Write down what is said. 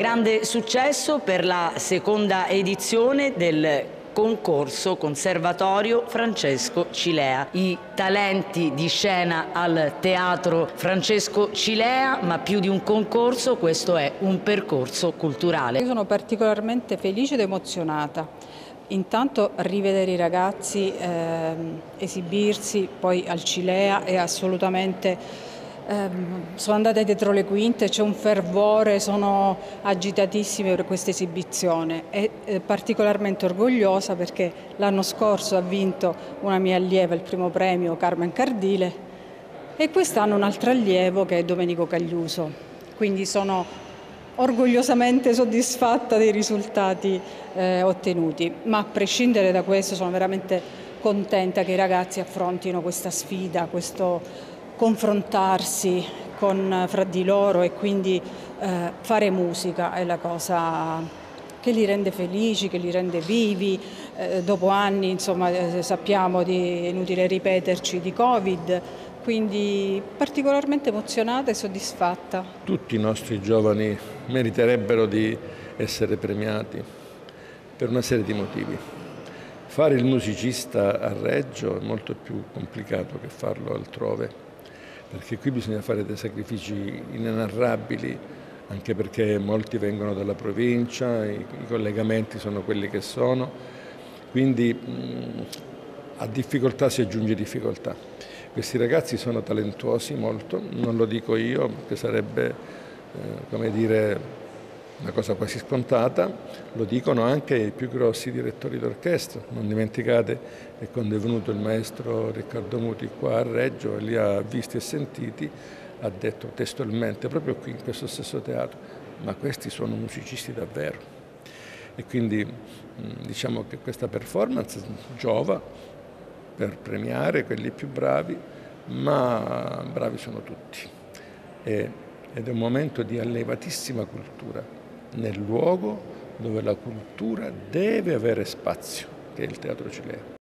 grande successo per la seconda edizione del concorso Conservatorio Francesco Cilea. I talenti di scena al teatro Francesco Cilea, ma più di un concorso, questo è un percorso culturale. Io sono particolarmente felice ed emozionata. Intanto rivedere i ragazzi eh, esibirsi poi al Cilea è assolutamente sono andate dietro le quinte, c'è un fervore, sono agitatissime per questa esibizione e eh, particolarmente orgogliosa perché l'anno scorso ha vinto una mia allieva il primo premio Carmen Cardile e quest'anno un altro allievo che è Domenico Cagliuso. Quindi sono orgogliosamente soddisfatta dei risultati eh, ottenuti, ma a prescindere da questo sono veramente contenta che i ragazzi affrontino questa sfida, questo confrontarsi con, fra di loro e quindi eh, fare musica è la cosa che li rende felici, che li rende vivi. Eh, dopo anni, insomma, eh, sappiamo di, è inutile ripeterci, di Covid, quindi particolarmente emozionata e soddisfatta. Tutti i nostri giovani meriterebbero di essere premiati per una serie di motivi. Fare il musicista a Reggio è molto più complicato che farlo altrove perché qui bisogna fare dei sacrifici inenarrabili, anche perché molti vengono dalla provincia, i, i collegamenti sono quelli che sono, quindi mh, a difficoltà si aggiunge difficoltà. Questi ragazzi sono talentuosi molto, non lo dico io, perché sarebbe, eh, come dire, una cosa quasi scontata, lo dicono anche i più grossi direttori d'orchestra. Non dimenticate che quando è venuto il maestro Riccardo Muti qua a Reggio e li ha visti e sentiti, ha detto testualmente, proprio qui in questo stesso teatro, ma questi sono musicisti davvero. E quindi diciamo che questa performance giova per premiare quelli più bravi, ma bravi sono tutti. E, ed è un momento di allevatissima cultura nel luogo dove la cultura deve avere spazio, che è il Teatro Cileo.